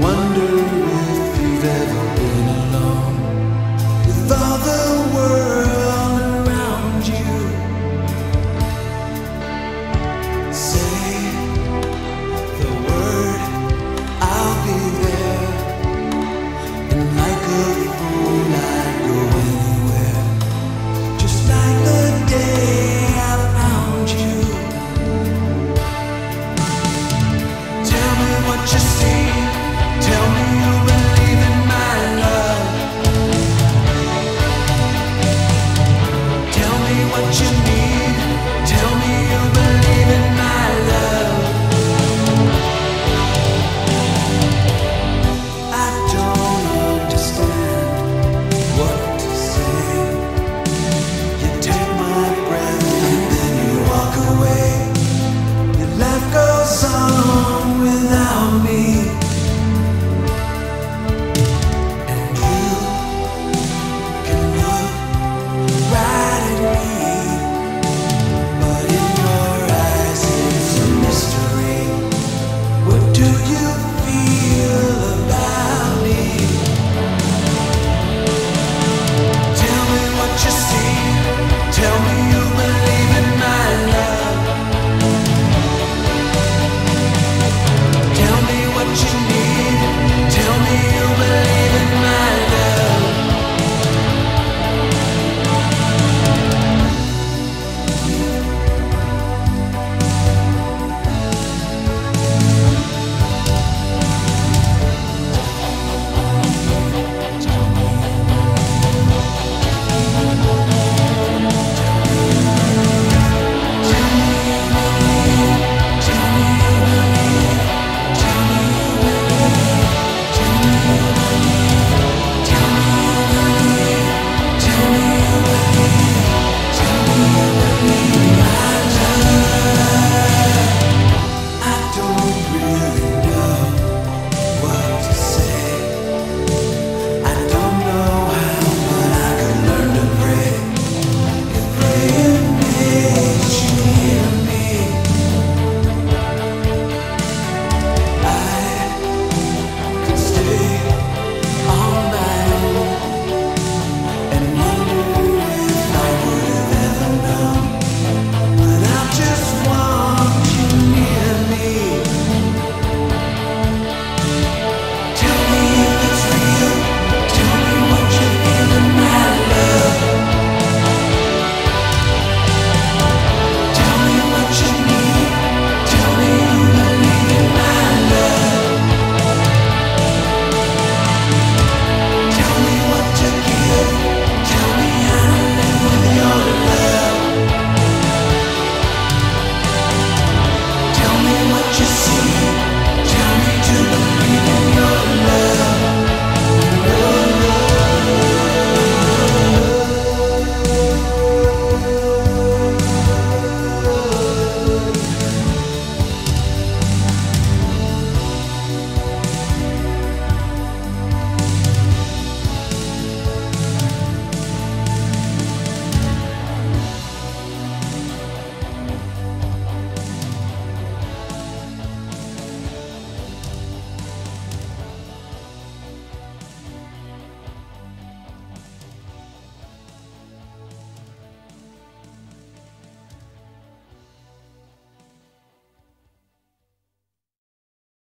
wonder if you've ever been alone with all the world. What you need.